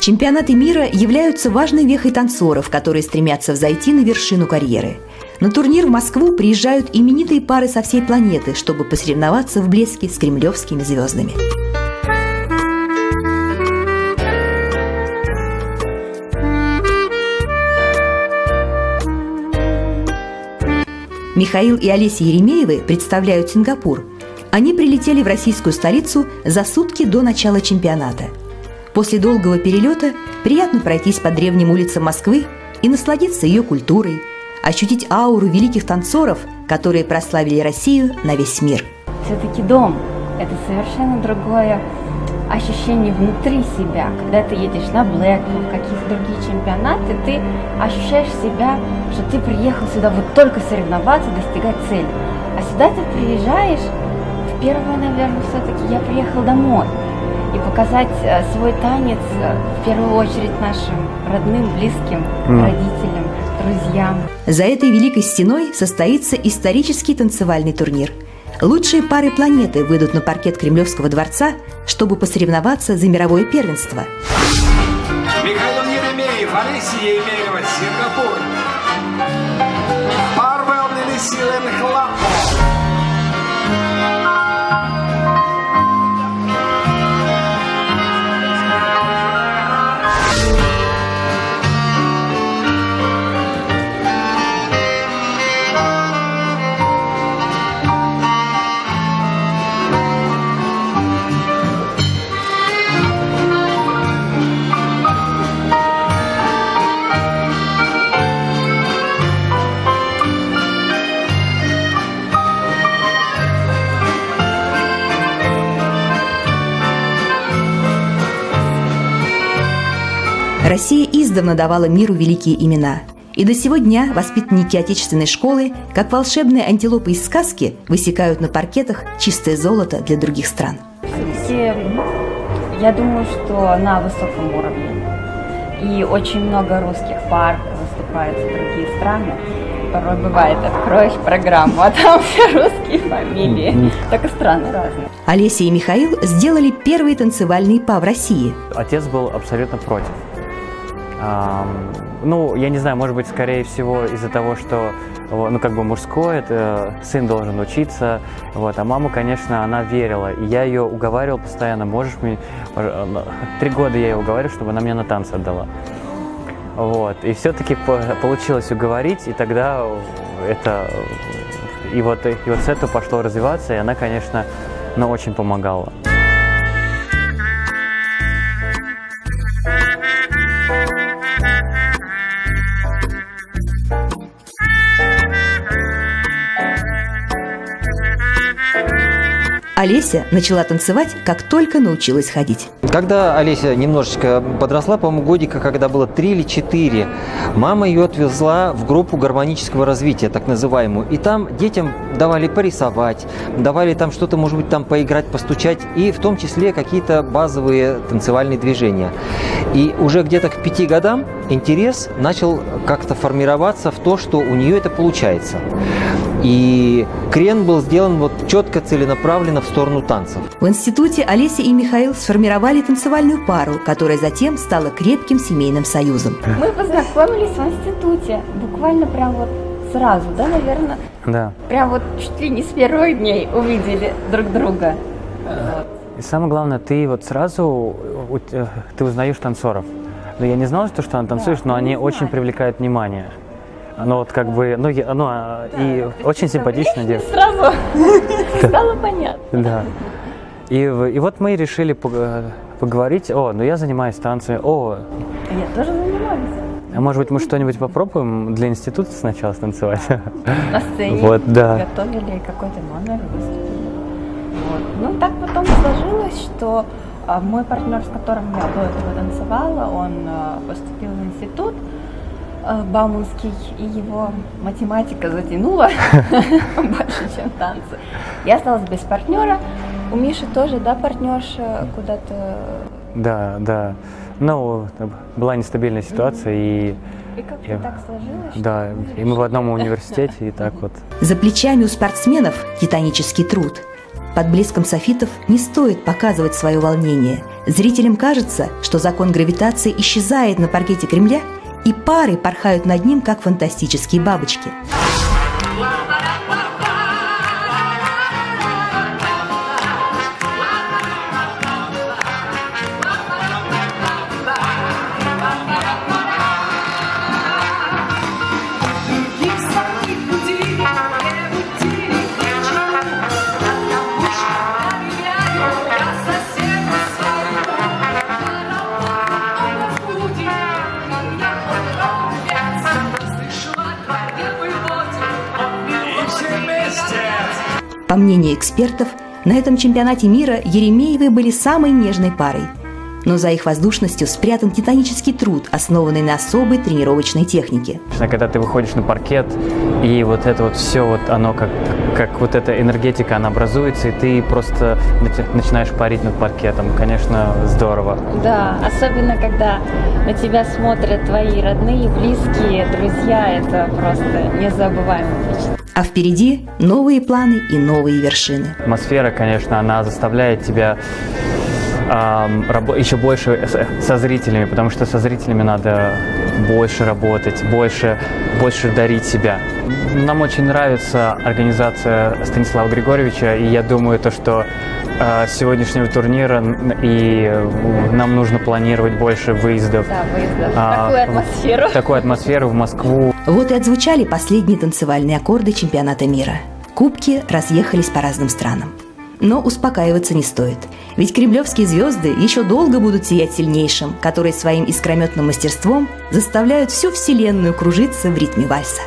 Чемпионаты мира являются важной вехой танцоров, которые стремятся взойти на вершину карьеры. На турнир в Москву приезжают именитые пары со всей планеты, чтобы посоревноваться в блеске с кремлевскими звездами. Михаил и Олеся Еремеевы представляют Сингапур. Они прилетели в российскую столицу за сутки до начала чемпионата – После долгого перелета приятно пройтись по древним улицам Москвы и насладиться ее культурой, ощутить ауру великих танцоров, которые прославили Россию на весь мир. Все-таки дом – это совершенно другое ощущение внутри себя. Когда ты едешь на Блэк, в какие-то другие чемпионаты, ты ощущаешь себя, что ты приехал сюда вот только соревноваться, достигать цели. А сюда ты приезжаешь, в первое, наверное, все-таки я приехал домой – и показать э, свой танец э, в первую очередь нашим родным, близким, mm. родителям, друзьям. За этой великой стеной состоится исторический танцевальный турнир. Лучшие пары планеты выйдут на паркет Кремлевского дворца, чтобы посоревноваться за мировое первенство. Михаил Еремеев, Олеся Еремеева, Сингапур. Россия издавна давала миру великие имена. И до сего дня воспитанники отечественной школы, как волшебные антилопы из сказки, высекают на паркетах чистое золото для других стран. Россия, я думаю, что на высоком уровне. И очень много русских пар выступают в другие страны. Порой бывает, откроешь программу, а там все русские фамилии. Только страны разные. Олеся и Михаил сделали первые танцевальные па в России. Отец был абсолютно против ну, я не знаю, может быть, скорее всего из-за того, что ну, как бы мужское, это сын должен учиться, вот, а мама, конечно, она верила, и я ее уговаривал постоянно, можешь мне, три года я ее уговаривал, чтобы она меня на танцы отдала, вот, и все-таки получилось уговорить, и тогда это, и вот, и вот с этого пошло развиваться, и она, конечно, ну, очень помогала. Олеся начала танцевать, как только научилась ходить. Когда Олеся немножечко подросла, по-моему, годика, когда было три или четыре, мама ее отвезла в группу гармонического развития, так называемую. И там детям давали порисовать, давали там что-то, может быть, там поиграть, постучать, и в том числе какие-то базовые танцевальные движения. И уже где-то к пяти годам интерес начал как-то формироваться в то, что у нее это получается. И крен был сделан вот четко, целенаправленно в сторону танцев. В институте Олеся и Михаил сформировали танцевальную пару, которая затем стала крепким семейным союзом. Мы познакомились в институте, буквально прям вот сразу, да, наверное? Да. Прям вот чуть ли не с первых дней увидели друг друга. И самое главное, ты вот сразу э, ты узнаешь танцоров. Но я не знала, что, что она танцуешь, да, но они знали. очень привлекают внимание. Ну вот как бы, ну, я, ну а, да, и очень симпатичная девушка. Сразу стало понятно. Да. И, и вот мы решили поговорить, о, ну я занимаюсь танцами, о. Я тоже занимаюсь. А может быть мы что-нибудь попробуем для института сначала станцевать? На сцене вот, да. готовили какой-то номер, выступили. Вот. Ну так потом сложилось, что а, мой партнер, с которым я до этого танцевала, он а, поступил в институт, Э, Бауманский, и его математика затянула больше, чем танцы. Я осталась без партнера. У Миши тоже, да, партнерша куда-то Да, да. Ну, была нестабильная ситуация, и И как-то так сложилось, да, и мы в одном университете, и так вот. За плечами у спортсменов титанический труд. Под блеском софитов не стоит показывать свое волнение. Зрителям кажется, что закон гравитации исчезает на паркете Кремля, и пары порхают над ним, как фантастические бабочки. По мнению экспертов, на этом чемпионате мира Еремеевы были самой нежной парой. Но за их воздушностью спрятан титанический труд, основанный на особой тренировочной технике. Конечно, Когда ты выходишь на паркет, и вот это вот все, вот оно как, как вот эта энергетика, она образуется, и ты просто начи- начинаешь парить над паркетом. Конечно, здорово. Да, особенно когда на тебя смотрят твои родные, близкие, друзья, это просто незабываемое впечатление. А впереди новые планы и новые вершины. Атмосфера, конечно, она заставляет тебя еще больше со зрителями, потому что со зрителями надо больше работать, больше, больше дарить себя. Нам очень нравится организация Станислава Григорьевича, и я думаю, то, что с сегодняшнего турнира и э, нам нужно планировать больше выездов. Да, выездов. А, Такую атмосферу. Такую атмосферу в Москву, Вот и отзвучали последние танцевальные аккорды чемпионата мира. Кубки разъехались по разным странам. Но успокаиваться не стоит. Ведь кремлевские звезды еще долго будут сиять сильнейшим, которые своим искрометным мастерством заставляют всю вселенную кружиться в ритме вальса.